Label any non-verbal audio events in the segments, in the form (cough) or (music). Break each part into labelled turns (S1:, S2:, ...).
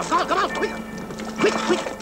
S1: Come, come, come on, quick! Quick, quick!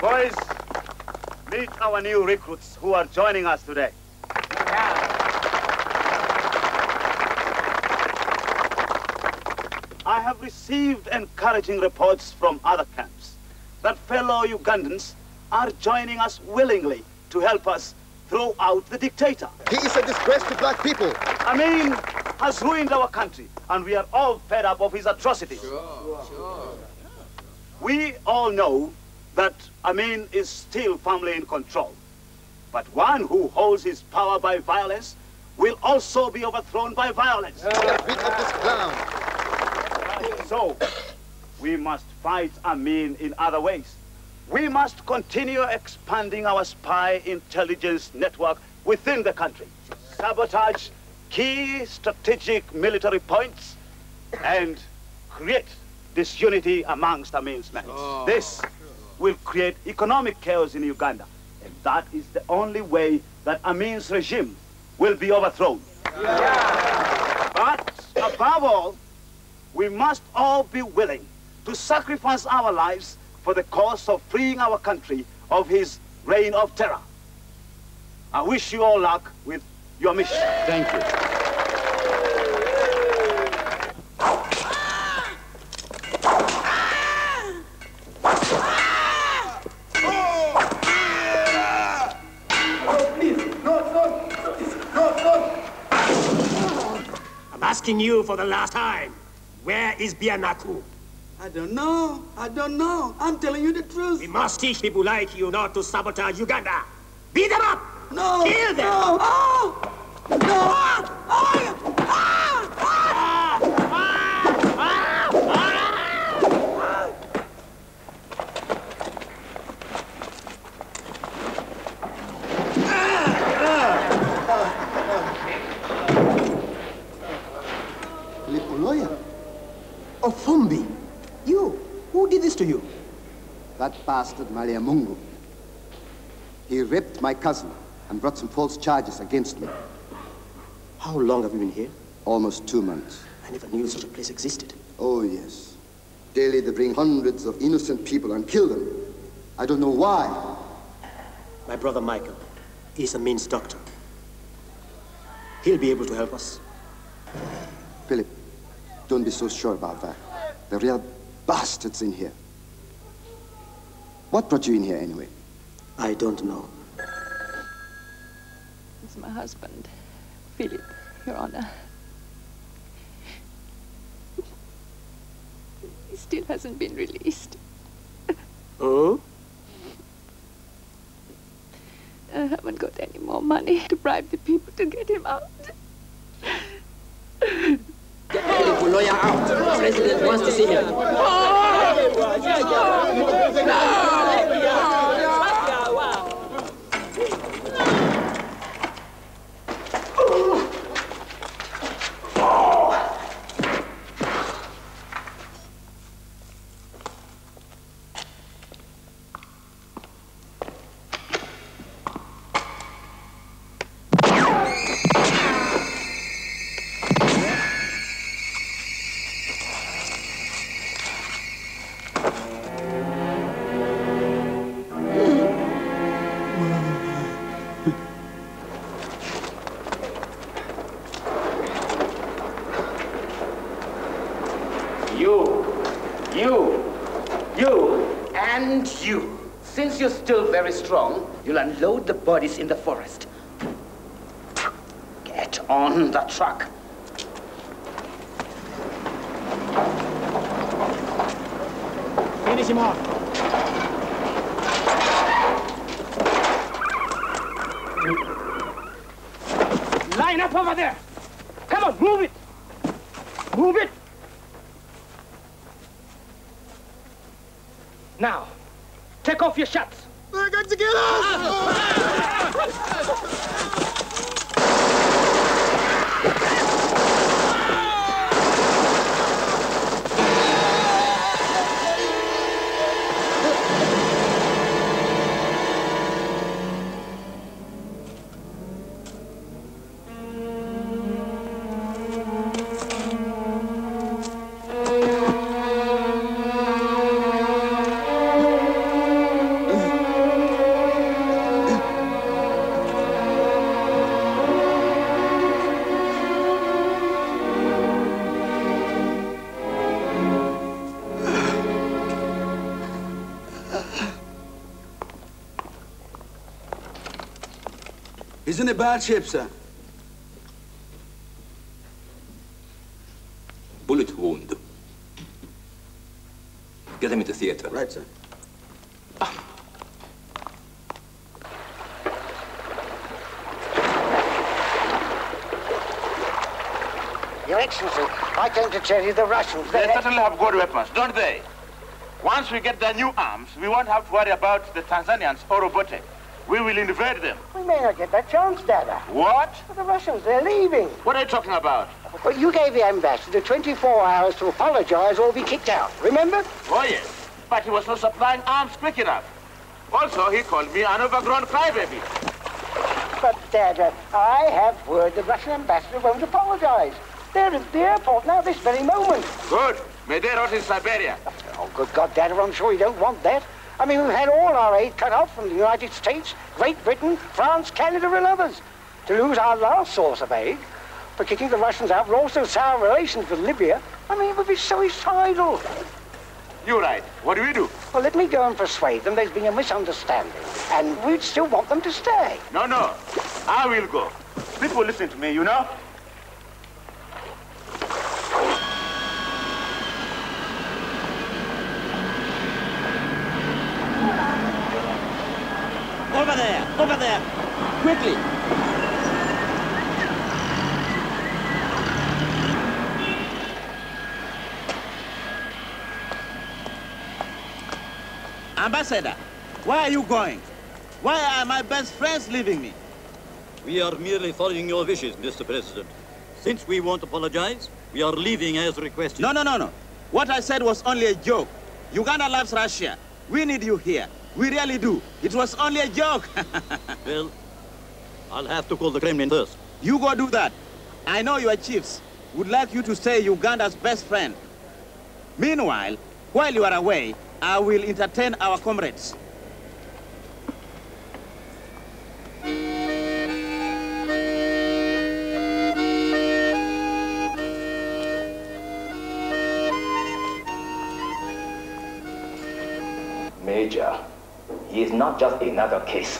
S2: Boys, meet our new recruits who are joining us today. I have received encouraging reports from other camps that fellow Ugandans are joining us willingly to help us throw out the dictator.
S3: He is a disgrace to black people.
S2: Amin has ruined our country, and we are all fed up of his atrocities. Sure. We all know that Amin is still firmly in control. But one who holds his power by violence will also be overthrown by violence.
S3: Get rid of this clown.
S2: So, we must fight Amin in other ways. We must continue expanding our spy intelligence network within the country, sabotage key strategic military points, and create disunity amongst Amin's men. Oh, this will create economic chaos in Uganda, and that is the only way that Amin's regime will be overthrown. But above all, we must all be willing to sacrifice our lives for the cause of freeing our country of his reign of terror. I wish you all luck with your mission.
S3: Thank you.
S4: I'm asking you for the last time. Where is Bianaku?
S5: I don't know. I don't know. I'm telling you the truth.
S4: We must teach people like you not to sabotage Uganda. Beat them up!
S5: No.
S4: Kill them!
S5: No. Oh! No. Ah! Ah! Ah!
S3: Philip Oloya,
S6: Ofumbi, you, who did this to you?
S3: that bastard Malia Mungu. He raped my cousin and brought some false charges against me.
S6: How long have you been here?
S3: Almost two months.
S6: I never knew such a place existed.
S3: Oh, yes. Daily they bring hundreds of innocent people and kill them. I don't know why.
S6: My brother Michael is Amin's doctor. He'll be able to help us.
S3: Philip, don't be so sure about that. The real bastards in here. What brought you in here anyway?
S6: I don't know.
S7: It's my husband, Philip, Your Honor. He still hasn't been released.
S6: Oh?
S7: I haven't got any more money to bribe the people to get him out.
S8: Lawyer out. The president wants to see him.
S1: You, you're still very strong, you'll unload the bodies in the forest. Get on the truck.
S4: Finish him off. Line up over there. Come on, move it. Move it. Now, take off your shirts.
S5: They're going to get us! Ah! He's in a bad shape, sir.
S9: Bullet wound. Get him into theater.
S5: Right, sir.
S10: Your Excellency, I came to tell you the Russians,
S2: They
S10: they...
S2: certainly have good weapons, don't they? Once we get their new arms, we won't have to worry about the Tanzanians or Obote. We will invade them.
S10: We may not get that chance, Dada.
S2: What?
S10: But the Russians, they're leaving.
S2: What are you talking about?
S10: Well, you gave the ambassador 24 hours to apologize or be kicked out. Remember?
S2: Oh, yes. But he was not supplying arms quick enough. Also, he called me an overgrown crybaby.
S10: But, Dada, I have word the Russian ambassador won't apologize. They're at the airport now, this very moment.
S2: Good. May they rot in Siberia.
S10: Oh, good God, Dada, I'm sure you don't want that. I mean, we've had all our aid cut off from the United States, Great Britain, France, Canada, and others. To lose our last source of aid for kicking the Russians out, but also sour relations with Libya, I mean, it would be suicidal.
S2: You're right. What do we do?
S10: Well, let me go and persuade them there's been a misunderstanding, and we'd still want them to stay.
S2: No, no. I will go. People listen to me, you know?
S4: Over there. Quickly.
S11: Ambassador, where are you going? Why are my best friends leaving me?
S12: We are merely following your wishes, Mr. President. Since we won't apologize, we are leaving as requested.
S11: No, no, no, no. What I said was only a joke. Uganda loves Russia. We need you here. We really do. It was only a joke. (laughs)
S12: well, I'll have to call the Kremlin first.
S11: You go do that. I know your chiefs would like you to stay Uganda's best friend. Meanwhile, while you are away, I will entertain our comrades.
S13: Is not just another case.